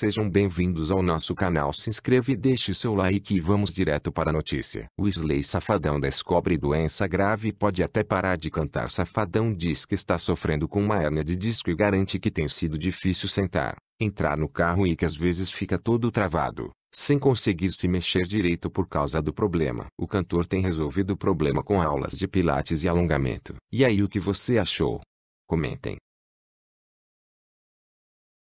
Sejam bem-vindos ao nosso canal. Se inscreva e deixe seu like e vamos direto para a notícia. Wesley Safadão descobre doença grave e pode até parar de cantar. Safadão diz que está sofrendo com uma hérnia de disco e garante que tem sido difícil sentar, entrar no carro e que às vezes fica todo travado, sem conseguir se mexer direito por causa do problema. O cantor tem resolvido o problema com aulas de pilates e alongamento. E aí o que você achou? Comentem.